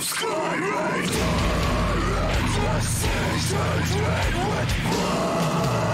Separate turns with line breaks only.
Skylight! Let's seize with blood!